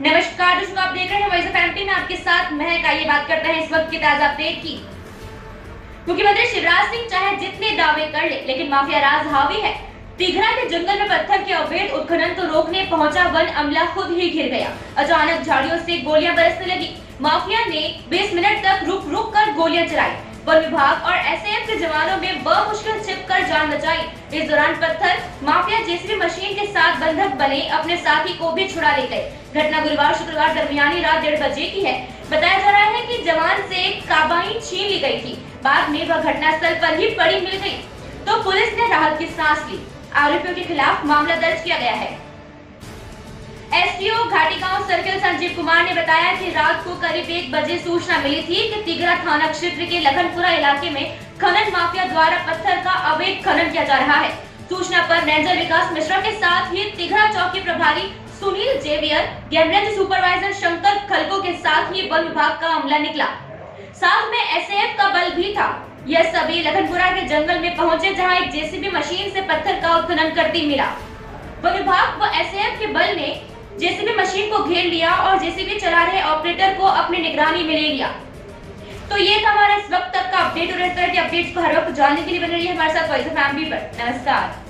नमस्कार दोस्तों, आप देख रहे हैं वॉइस ऑफ़ एमपी में आपके साथ महक आइए बात करते हैं इस वक्त की ताज़ा अपडेट की। मुख्यमंत्री शिवराज सिंह चाहे जितने दावे कर ले, लेकिन माफिया राज हावी है। तिघरा के जंगल में पत्थर के अवैध उत्खनन तो रोकने पहुँचा वन अमला खुद ही घिर गया। अचानक झाड़ियों से गोलियाँ बरसने लगी। माफिया ने 20 मिनट तक रुक रुक कर गोलियाँ चलाई। वन विभाग और एसएएफ के जवानों में बमुश्किल छिप कर जान बचाई। इस दौरान पत्थर, माफिया जेसीबी मशीन के साथ बंधक बने अपने साथी को भी छुड़ा ले गए। घटना गुरुवार, शुक्रवार दरमियानी रात डेढ़ बजे की है। बताया जा रहा है कि जवान से काबाइन छीन ली गई थी। बाद में वह घटनास्थल पर ही पड़ी मिल गई तो पुलिस ने राहत की सांस ली। आरोपियों के खिलाफ मामला दर्ज किया गया है। घाटीगांव सर्किल संजीव कुमार ने बताया कि रात को करीब एक बजे सूचना मिली थी कि तिगरा थाना क्षेत्र के लखनपुरा इलाके में खनन माफिया द्वारा पत्थर का अवैध खनन किया जा रहा है। सूचना पर रेंजर विकास मिश्रा के साथ ही तिगरा चौकी प्रभारी Sunil Xavier game range supervisor Shankar खलको के साथ ही वन विभाग का अमला निकला। साथ में एसएएफ का बल भी था। यह सभी लखनपुरा के जंगल में पहुँचे, जहाँ एक जेसीबी मशीन से पत्थर का उत्खनन करती मिला। वन विभाग व एसएएफ के बल ने जेसीबी मशीन को घेर लिया और जेसीबी चला रहे ऑपरेटर को अपनी निगरानी में ले लिया। तो ये था हमारा इस वक्त तक का अपडेट और इस तरह के अपडेट्स को हर वक्त जानने के लिए बने है हमारे साथ फैमिली पर। नमस्कार।